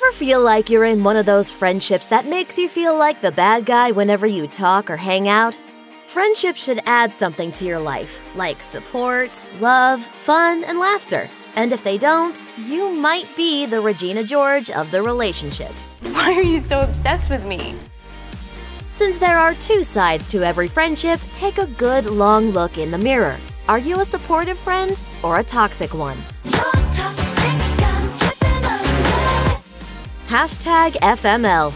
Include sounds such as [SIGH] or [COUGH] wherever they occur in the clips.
Ever feel like you're in one of those friendships that makes you feel like the bad guy whenever you talk or hang out? Friendship should add something to your life, like support, love, fun, and laughter. And if they don't, you might be the Regina George of the relationship. [LAUGHS] Why are you so obsessed with me? Since there are two sides to every friendship, take a good long look in the mirror. Are you a supportive friend or a toxic one? Hashtag FML.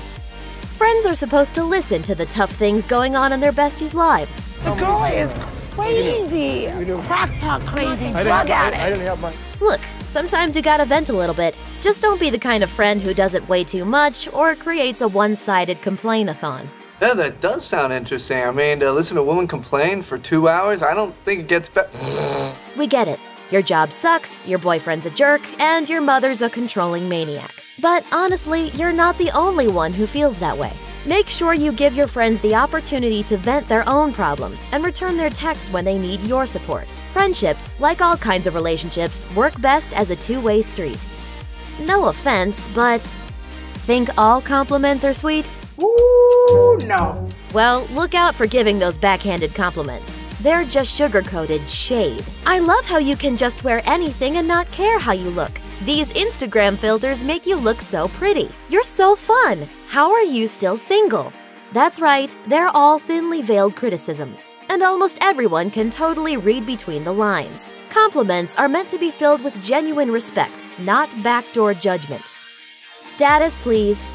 Friends are supposed to listen to the tough things going on in their besties' lives. The girl is crazy. Crackpot crazy, drug addict. Look, sometimes you gotta vent a little bit. Just don't be the kind of friend who does it way too much or creates a one sided complain-a-thon. Yeah, that does sound interesting. I mean, to listen to a woman complain for two hours, I don't think it gets better. We get it. Your job sucks, your boyfriend's a jerk, and your mother's a controlling maniac. But honestly, you're not the only one who feels that way. Make sure you give your friends the opportunity to vent their own problems and return their texts when they need your support. Friendships, like all kinds of relationships, work best as a two way street. No offense, but think all compliments are sweet? Ooh, no. Well, look out for giving those backhanded compliments. They're just sugar coated shade. I love how you can just wear anything and not care how you look. These Instagram filters make you look so pretty. You're so fun. How are you still single? That's right, they're all thinly veiled criticisms, and almost everyone can totally read between the lines. Compliments are meant to be filled with genuine respect, not backdoor judgment. Status, please.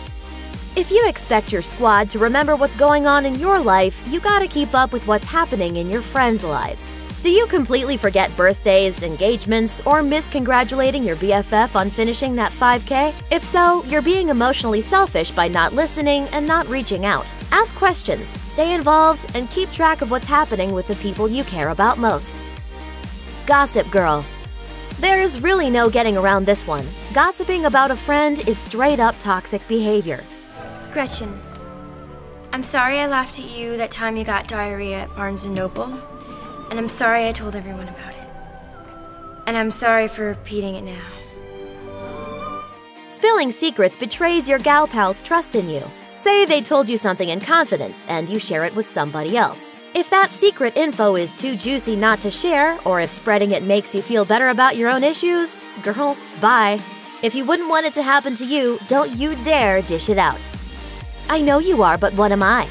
If you expect your squad to remember what's going on in your life, you gotta keep up with what's happening in your friends' lives. Do you completely forget birthdays, engagements, or miss congratulating your BFF on finishing that 5K? If so, you're being emotionally selfish by not listening and not reaching out. Ask questions, stay involved, and keep track of what's happening with the people you care about most. Gossip Girl. There's really no getting around this one. Gossiping about a friend is straight up toxic behavior. Gretchen, I'm sorry I laughed at you that time you got diarrhea at Barnes & Noble. And I'm sorry I told everyone about it. And I'm sorry for repeating it now. Spilling secrets betrays your gal pal's trust in you. Say they told you something in confidence and you share it with somebody else. If that secret info is too juicy not to share, or if spreading it makes you feel better about your own issues, girl, bye. If you wouldn't want it to happen to you, don't you dare dish it out. I know you are, but what am I?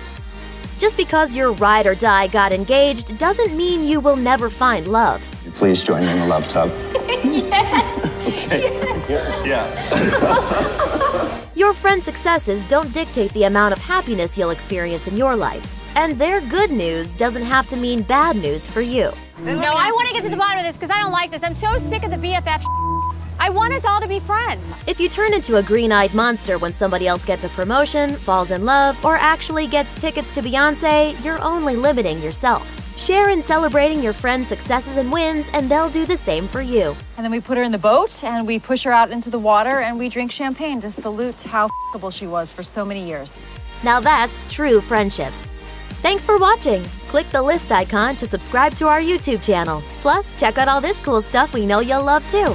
Just because your ride or die got engaged doesn't mean you will never find love. Please join me in the love tub. [LAUGHS] [LAUGHS] Yes. Okay. Yeah. Your [LAUGHS] friends' successes don't dictate the amount of happiness you'll experience in your life. And their good news doesn't have to mean bad news for you. No, I want to get to the bottom of this because I don't like this. I'm so sick of the BFF. I want us all to be friends. If you turn into a green eyed monster when somebody else gets a promotion, falls in love, or actually gets tickets to Beyonce, you're only limiting yourself. Share in celebrating your friends' successes and wins, and they'll do the same for you. And then we put her in the boat and we push her out into the water and we drink champagne to salute how f***able she was for so many years. Now that's true friendship. Thanks for watching. Click the list icon to subscribe to our YouTube channel. Plus, check out all this cool stuff we know you'll love too.